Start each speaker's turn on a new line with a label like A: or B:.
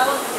A: out.